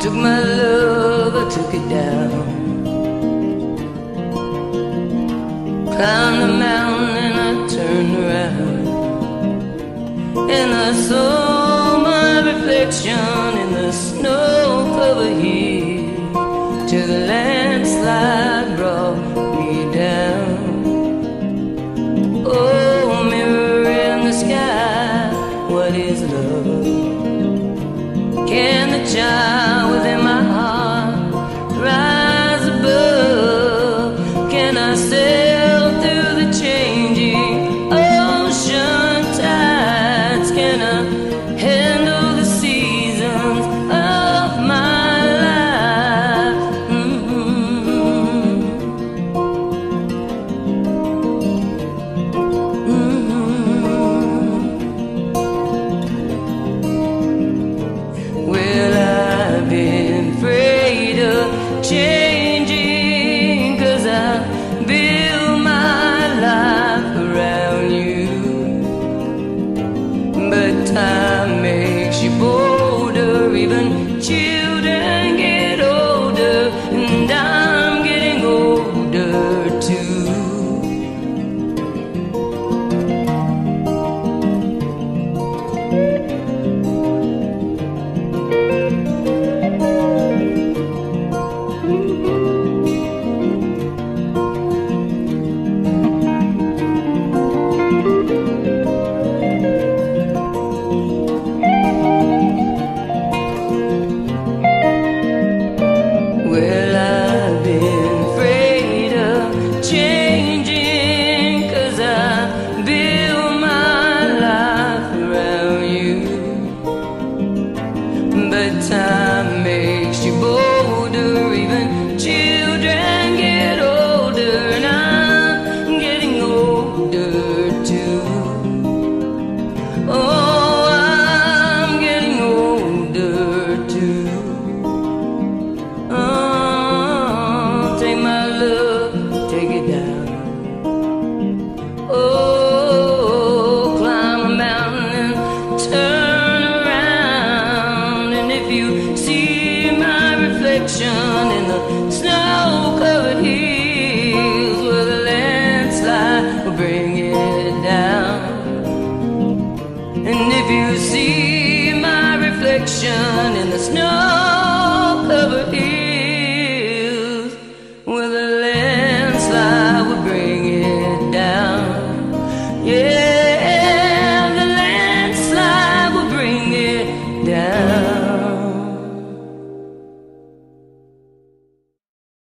Took my love, I took it down. Climbed the mountain and I turned around. And I saw my reflection in the snow covered hill To the landslide brought